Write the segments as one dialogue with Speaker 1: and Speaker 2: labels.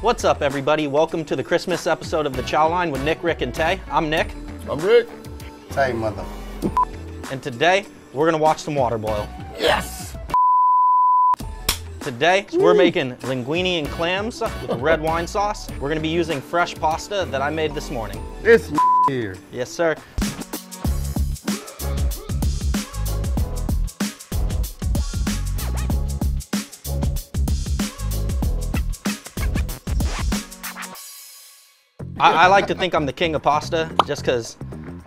Speaker 1: What's up, everybody? Welcome to the Christmas episode of the Chow Line with Nick, Rick, and Tay. I'm Nick,
Speaker 2: I'm Rick.
Speaker 3: Say, mother.
Speaker 1: and today we're gonna watch some water boil.
Speaker 2: Yes.
Speaker 1: Today we're making linguine and clams with a red wine sauce. We're gonna be using fresh pasta that I made this morning.
Speaker 3: This here.
Speaker 1: Yes, sir. I, I like to think I'm the king of pasta just because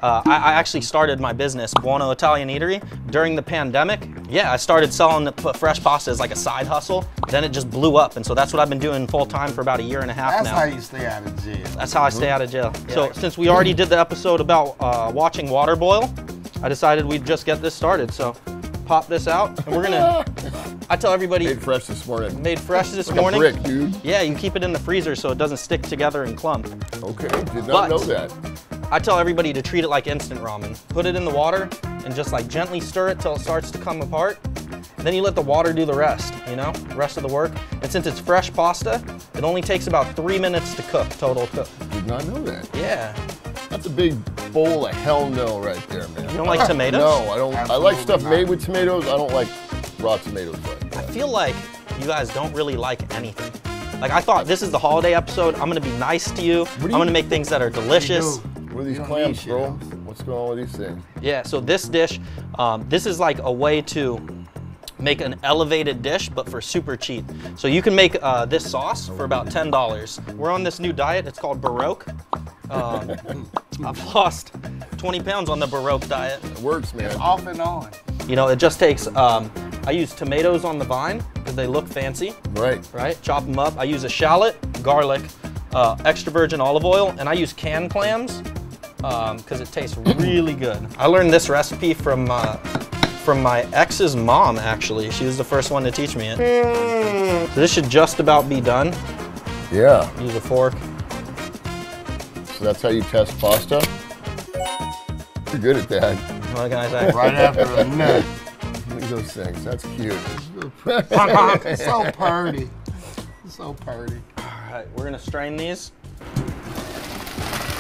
Speaker 1: uh, I, I actually started my business, Buono Italian Eatery, during the pandemic. Yeah, I started selling the p- fresh pasta as like a side hustle. Then it just blew up. And so that's what I've been doing full time for about a year and a half
Speaker 3: That's
Speaker 1: now.
Speaker 3: That's how you stay out of jail.
Speaker 1: That's how I stay out of jail. So since we already did the episode about uh, watching water boil, I decided we'd just get this started. So pop this out, and we're gonna. I tell everybody
Speaker 2: Made fresh this morning.
Speaker 1: made fresh this
Speaker 2: Like a
Speaker 1: morning.
Speaker 2: brick, dude.
Speaker 1: Yeah, you keep it in the freezer so it doesn't stick together and clump.
Speaker 2: Okay, did not
Speaker 1: But-
Speaker 2: know that.
Speaker 1: I tell everybody to treat it like instant ramen. Put it in the water and just like gently stir it till it starts to come apart. Then you let the water do the rest, you know, rest of the work. And since it's fresh pasta, it only takes about three minutes to cook, total cook.
Speaker 2: Did not know that.
Speaker 1: Yeah.
Speaker 2: That's a big bowl of hell no right there, man.
Speaker 1: You don't like ah, tomatoes?
Speaker 2: No, I don't. I like stuff
Speaker 3: not.
Speaker 2: made with tomatoes. I don't like raw tomatoes like
Speaker 1: I feel like you guys don't really like anything. Like I thought this is the holiday episode. I'm gonna be nice to you. I'm
Speaker 2: you-
Speaker 1: gonna make things that are delicious.
Speaker 2: What are these clams, bro? What's going on with these things?
Speaker 1: Yeah, so this dish, um, this is like a way to make an elevated dish, but for super cheap. So you can make uh, this sauce for about $10. We're on this new diet, it's called Broke. Um, I've lost 20 pounds on the Broke diet.
Speaker 2: It works, man.
Speaker 3: Off and on.
Speaker 1: You know, it just takes, um, I use tomatoes on the vine because they look fancy.
Speaker 2: Right.
Speaker 1: right? Chop them up. I use a shallot, garlic, uh, extra virgin olive oil, and I use canned clams because it tastes really good. I learned this recipe from uh, from my ex's mom. Actually, she was the first one to teach me it. So this should just about be done.
Speaker 2: Yeah.
Speaker 1: Use a fork.
Speaker 2: So that's how you test pasta. You're good at that.
Speaker 1: What can I say?
Speaker 3: Right after a nut.
Speaker 2: Look those things. That's cute.
Speaker 3: So purty. It's so purty.
Speaker 1: All right, we're gonna strain these.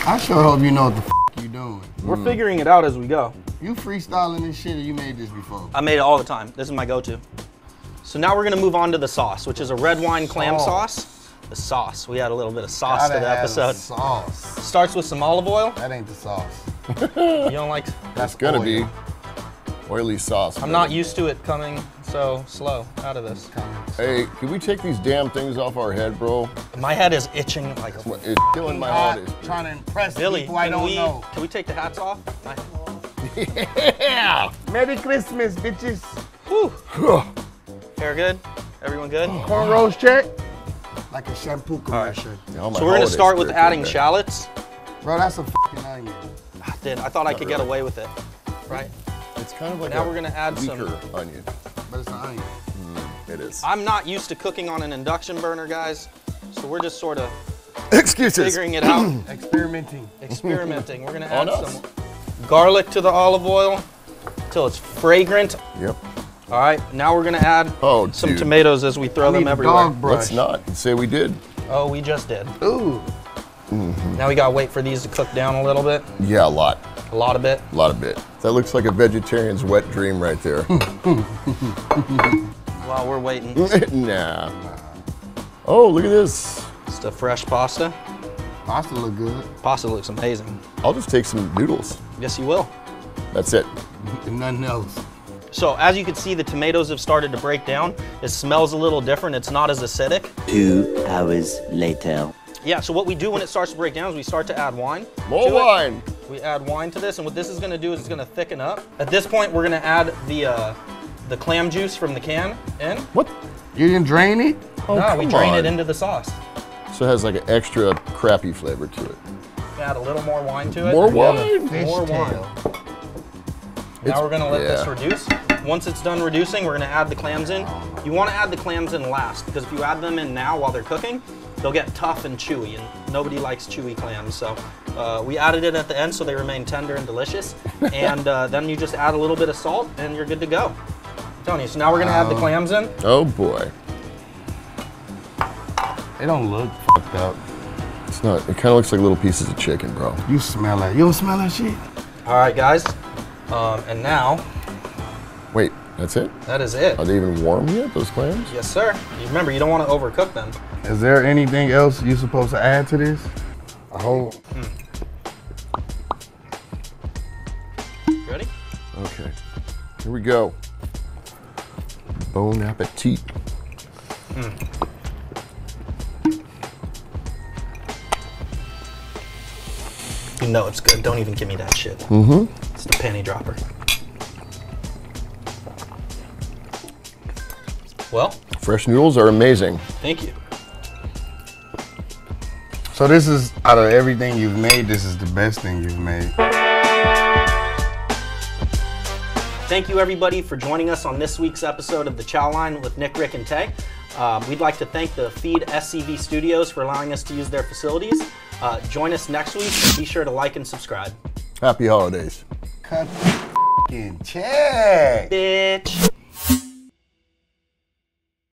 Speaker 3: I sure hope you know what the f- you doing.
Speaker 1: We're mm. figuring it out as we go.
Speaker 3: You freestyling this shit or you made this before?
Speaker 1: I made it all the time. This is my go-to. So now we're gonna move on to the sauce, which is a red wine clam
Speaker 3: Sauce.
Speaker 1: sauce. The sauce. We add a little bit of sauce
Speaker 3: Gotta
Speaker 1: to the
Speaker 3: have
Speaker 1: episode.
Speaker 3: Sauce.
Speaker 1: Starts with some olive oil.
Speaker 3: That ain't the sauce.
Speaker 1: You don't like?
Speaker 3: That's
Speaker 2: gonna
Speaker 3: oil.
Speaker 2: be oily sauce.
Speaker 1: I'm not used to it coming so slow out of this.
Speaker 2: Hey, can we take these damn things off our head, bro?
Speaker 1: My head is itching like.
Speaker 2: It's killing my
Speaker 3: Not
Speaker 2: holidays.
Speaker 3: trying to impress
Speaker 1: Billy,
Speaker 3: people I don't
Speaker 1: we
Speaker 3: know.
Speaker 1: can we take the hats off? My,
Speaker 2: Yeah.
Speaker 3: Merry Christmas, bitches.
Speaker 1: whew. Hair good? Everyone good?
Speaker 3: Cornrows check. Like a shampoo commercial.
Speaker 2: All my
Speaker 1: So we're gonna start with adding
Speaker 2: there.
Speaker 1: shallots.
Speaker 3: Bro, that's a fucking onion.
Speaker 1: I ah, did. I thought I could get away with it. Right.
Speaker 2: It's kind of like
Speaker 1: Now
Speaker 2: a
Speaker 1: we're gonna add some-
Speaker 2: weaker onion.
Speaker 3: But it's an onion.
Speaker 2: Mm, it is.
Speaker 1: I'm not used to cooking on an induction burner, guys. So we're just sort of
Speaker 2: Excuses.
Speaker 1: figuring it out,
Speaker 3: Experimenting.
Speaker 1: experimenting. We're gonna add some garlic to the olive oil until it's fragrant.
Speaker 2: Yep.
Speaker 1: All right. Now we're gonna add
Speaker 2: Oh,
Speaker 1: some
Speaker 2: dude.
Speaker 1: tomatoes as we throw
Speaker 3: I
Speaker 1: them
Speaker 3: need a
Speaker 1: everywhere.
Speaker 3: dog brush.
Speaker 2: Let's not say we did.
Speaker 1: Oh, we just did.
Speaker 3: Ooh. Mm-hmm.
Speaker 1: Now we gotta wait for these to cook down a little bit,
Speaker 2: Yeah, a lot.
Speaker 1: a lot of bit.
Speaker 2: A lot of bit. That looks like a vegetarian's wet dream right there.
Speaker 1: While we're waiting,
Speaker 2: nah. Oh, look at this.
Speaker 1: it's the fresh pasta.
Speaker 3: Pasta look good.
Speaker 1: Pasta looks amazing.
Speaker 2: I'll just take some noodles.
Speaker 1: Yes, you will.
Speaker 2: That's it.
Speaker 3: Nothing else.
Speaker 1: So as you can see, the tomatoes have started to break down. It smells a little different. It's not as acidic.
Speaker 4: Two hours later.
Speaker 1: Yeah, so what we do when it starts to break down is we start to add wine.
Speaker 2: More
Speaker 1: to it.
Speaker 2: wine.
Speaker 1: We add wine to this, and what this is gonna do is it's gonna thicken up. At this point, we're gonna add the uh, the clam juice from the can in.
Speaker 2: What?
Speaker 3: You didn't drain it?
Speaker 2: Oh,
Speaker 1: no, we drain
Speaker 2: on.
Speaker 1: it into the sauce.
Speaker 2: So it has like an extra crappy flavor to it.
Speaker 1: Add a little more wine to it.
Speaker 2: More wine.
Speaker 1: More wine.
Speaker 3: Fishtail.
Speaker 1: Now we're gonna let this reduce. Once it's done reducing, we're gonna add the clams in. You wanna add the clams in last because if you add them in now while they're cooking, they'll get tough and chewy and nobody likes chewy clams. So uh, we added it at the end so they remain tender and delicious. and uh, then you just add a little bit of salt and you're good to go. I'm telling you, so now we're gonna add the clams in.
Speaker 2: Oh boy.
Speaker 3: They don't look fucked up.
Speaker 2: It's not. It kind of looks like little pieces of chicken, bro.
Speaker 3: You smell that. You don't smell that shit?
Speaker 1: All right, guys. Um, and now,
Speaker 2: Wait, that's it?
Speaker 1: that is it.
Speaker 2: Are they even warm yet? Those clams?
Speaker 1: Yes, sir. You remember, you don't want to overcook them.
Speaker 3: Is there anything else you're supposed to add to this? A whole.
Speaker 1: Ready?
Speaker 2: Okay. Here we go. Bon appetit.
Speaker 1: You know it's good. Don't even give me that shit. Mm-hmm. It's the panty dropper. Well,
Speaker 2: Fresh noodles are amazing.
Speaker 1: thank you.
Speaker 3: So this is out of everything you've made. This is the best thing you've made.
Speaker 1: Thank you, everybody, for joining us on this week's episode of The Chow Line with Nick, Rick, and Tay. Um, we'd like to thank the Feed SCV Studios for allowing us to use their facilities. Uh, join us next week and be sure to like and subscribe.
Speaker 2: Happy holidays.
Speaker 3: Cut the check.
Speaker 1: Big